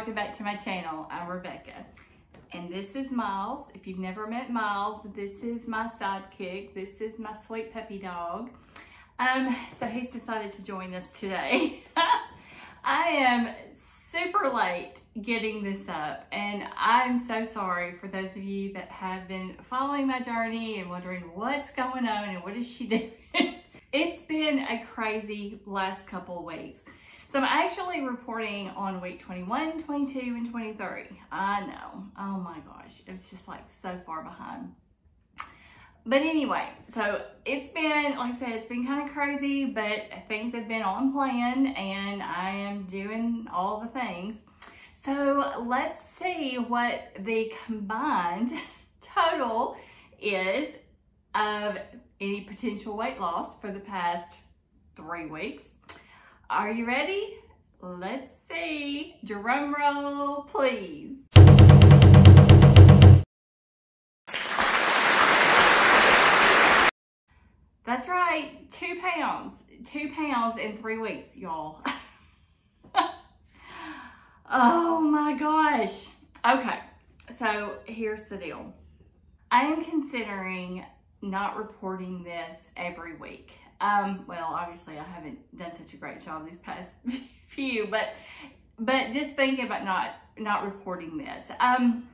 welcome back to my channel. I'm Rebecca. And this is Miles. If you've never met Miles, this is my sidekick. This is my sweet puppy dog. Um, so he's decided to join us today. I am super late getting this up and I'm so sorry for those of you that have been following my journey and wondering what's going on and what is she doing. it's been a crazy last couple of weeks. So I'm actually reporting on week 21, 22, and 23. I know. Oh my gosh. It was just like so far behind. But anyway, so it's been, like I said, it's been kind of crazy, but things have been on plan and I am doing all the things. So let's see what the combined total is of any potential weight loss for the past three weeks. Are you ready? Let's see. Drum roll, please. That's right, two pounds. Two pounds in three weeks, y'all. oh my gosh. Okay, so here's the deal. I am considering not reporting this every week. Um, well, obviously I haven't done such a great job these past few, but but just thinking about not not reporting this. Um,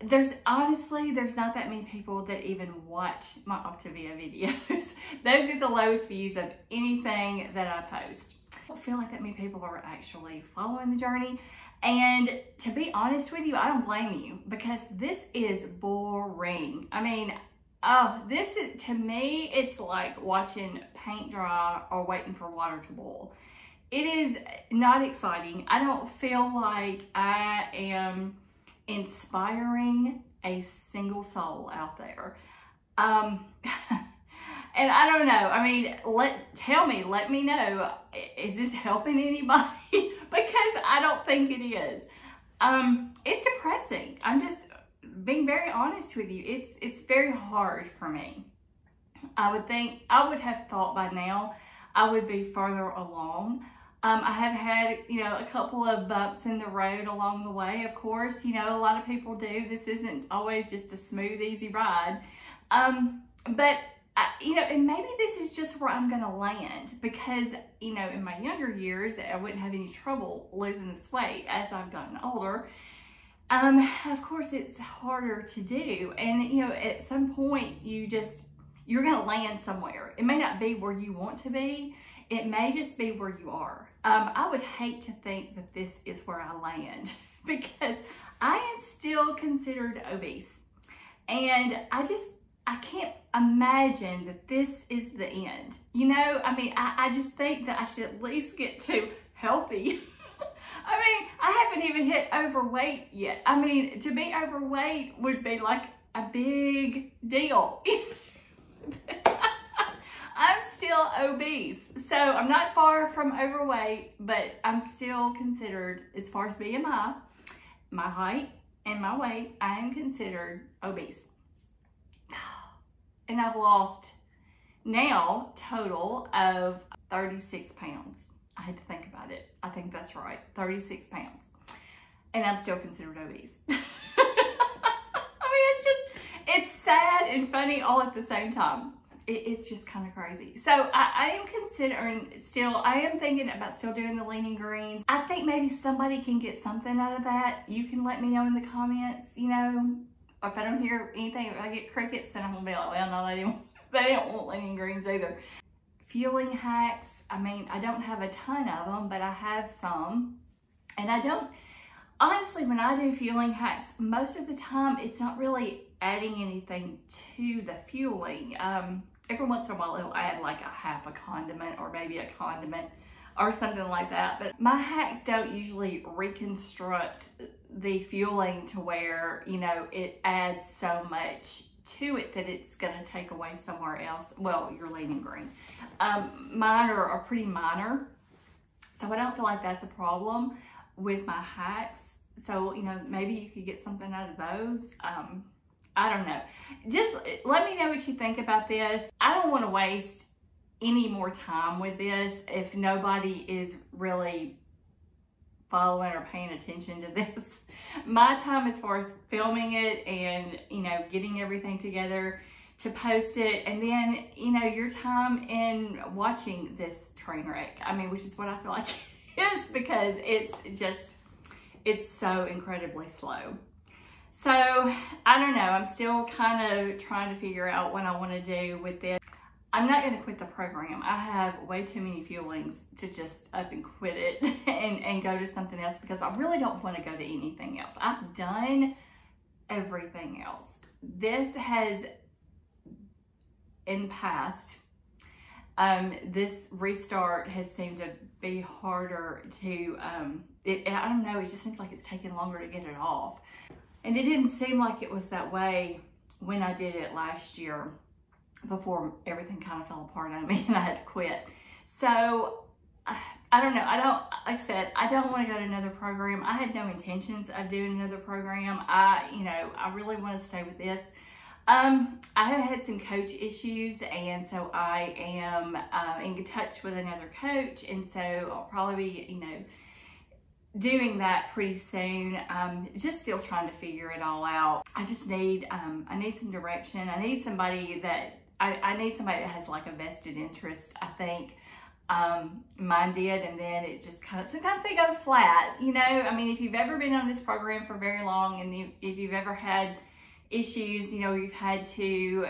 there's honestly, there's not that many people that even watch my Optavia videos. Those get the lowest views of anything that I post. I don't feel like that many people are actually following the journey. And to be honest with you, I don't blame you because this is boring. I mean, Oh, this is, to me, it's like watching paint dry or waiting for water to boil. It is not exciting. I don't feel like I am inspiring a single soul out there. Um, and I don't know. I mean, let tell me, let me know. Is this helping anybody? because I don't think it is. Um, it's depressing. Being very honest with you, it's it's very hard for me. I would think, I would have thought by now I would be further along. Um, I have had, you know, a couple of bumps in the road along the way, of course. You know, a lot of people do. This isn't always just a smooth, easy ride. Um, but, I, you know, and maybe this is just where I'm going to land because, you know, in my younger years, I wouldn't have any trouble losing this weight as I've gotten older um, of course it's harder to do. And, you know, at some point you just, you're to land somewhere. It may not be where you want to be. It may just be where you are. Um, I would hate to think that this is where I land because I am still considered obese. And I just, I can't imagine that this is the end. You know, I mean, I, I just think that I should at least get to healthy. I mean, I haven't even hit overweight yet. I mean, to be overweight would be like a big deal. I'm still obese. So I'm not far from overweight, but I'm still considered, as far as BMI, my height and my weight, I am considered obese. And I've lost now total of 36 pounds. I had to think about it. I think that's right, 36 pounds. And I'm still considered obese. I mean, it's just, it's sad and funny all at the same time. It, it's just kind of crazy. So I, I am considering still, I am thinking about still doing the lean and greens. I think maybe somebody can get something out of that. You can let me know in the comments, you know, if I don't hear anything, if I get crickets, then I'm gonna be like, well, no, they didn't, they didn't want lean and greens either. Fueling hacks, I mean, I don't have a ton of them, but I have some. And I don't, honestly, when I do fueling hacks, most of the time it's not really adding anything to the fueling. Um, every once in a while it'll add like a half a condiment or maybe a condiment or something like that. But my hacks don't usually reconstruct the fueling to where, you know, it adds so much to it that it's going to take away somewhere else. Well, your lean and green. Um, mine are, are pretty minor, so I don't feel like that's a problem with my hacks. So, you know, maybe you could get something out of those. Um, I don't know. Just let me know what you think about this. I don't want to waste any more time with this if nobody is really following or paying attention to this. My time as far as filming it and, you know, getting everything together to post it and then, you know, your time in watching this train wreck. I mean, which is what I feel like it is because it's just, it's so incredibly slow. So I don't know, I'm still kind of trying to figure out what I want to do with this. I'm not going to quit the program. I have way too many fuelings to just up and quit it and, and go to something else because I really don't want to go to anything else. I've done everything else. This has, in past, um, this restart has seemed to be harder to, um, it, I don't know, it just seems like it's taking longer to get it off. And it didn't seem like it was that way when I did it last year before everything kind of fell apart on me and I had to quit. So I don't know. I don't, like I said, I don't want to go to another program. I have no intentions of doing another program. I, you know, I really want to stay with this. Um, I have had some coach issues and so I am uh, in touch with another coach and so I'll probably be, you know, doing that pretty soon. Um, just still trying to figure it all out. I just need, um, I need some direction. I need somebody that I, I need somebody that has like a vested interest, I think. Um, mine did, and then it just kind of, sometimes they go flat, you know? I mean, if you've ever been on this program for very long and you, if you've ever had issues, you know, you've had to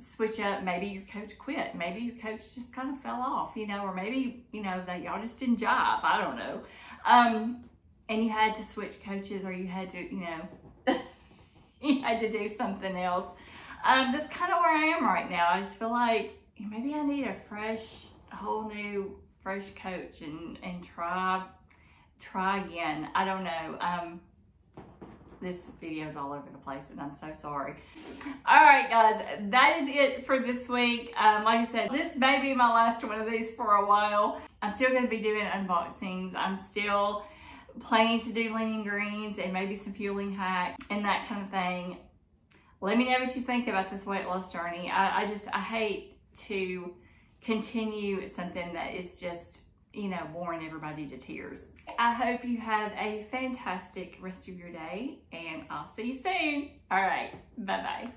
switch up, maybe your coach quit, maybe your coach just kind of fell off, you know, or maybe, you know, that y'all just didn't jive, I don't know. Um, and you had to switch coaches or you had to, you know, you had to do something else um, that's kind of where I am right now. I just feel like maybe I need a fresh, whole new, fresh coach and, and try, try again. I don't know. Um, this video is all over the place and I'm so sorry. All right, guys, that is it for this week. Um, like I said, this may be my last one of these for a while. I'm still gonna be doing unboxings. I'm still planning to do lean greens and maybe some fueling hacks and that kind of thing. Let me know what you think about this weight loss journey. I, I just, I hate to continue something that is just, you know, boring everybody to tears. I hope you have a fantastic rest of your day and I'll see you soon. All right, bye-bye.